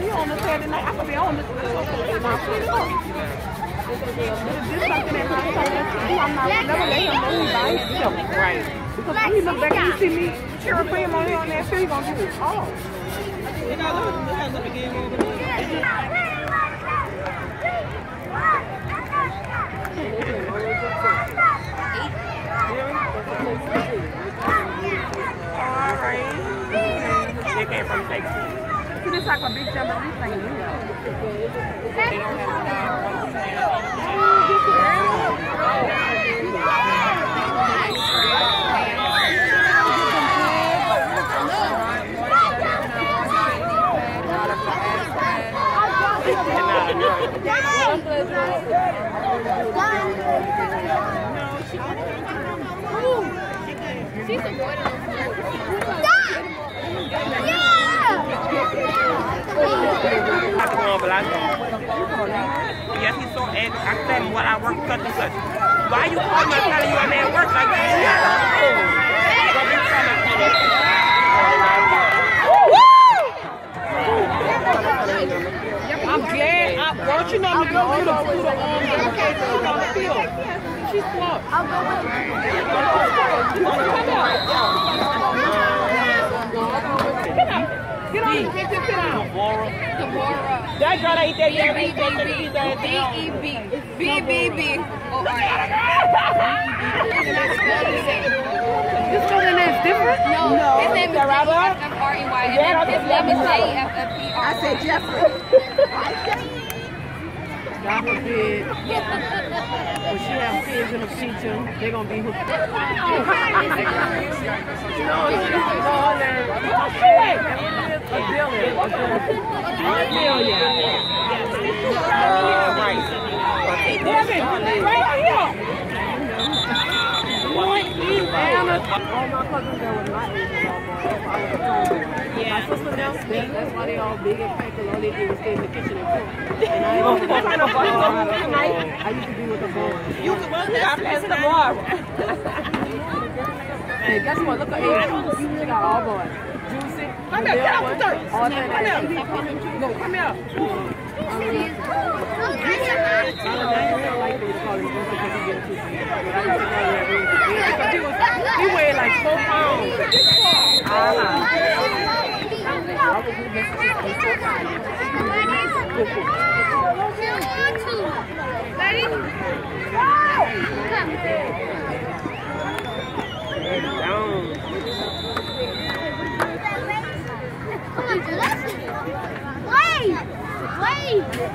Oh, you on the Saturday night. I be on something come to see, I'm not never let him he by himself. Right. Because when he look back and he see me him on here on that field, he gonna do it. Oh. You over there. Alright. They came from Texas. See, this like a big jamboree thing. They don't have She's avoiding Not the one, but I Yes, he's so. I tell him what I work such and such. Why you call me telling you I'm at work like that? I'm glad. I, don't you know me go through the, through the um, okay, on the field. She's smart. I'll go with Get down. Tamara. That girl ain't there yet. B. Oh. This girl is different? No, his name is that? F R E Y, his name is J F F E R. I said Jeffrey. God forbid. When she have kids in the future, they're gonna be hooked up. no, it's Oh, was all boys. That's why I was a tomboy. My sister them, they- that's why they all big and fat, 'cause all they did was stay in the kitchen and cook. And I ain't even I used to be with the boys. You can well I passed tomorrow. Hey, guess what? Look at Asia. They got all boys. Juicy. Come here, get out the dirt. Come here. No, come here. He weighed like four pounds. Ready? Wait! Wait!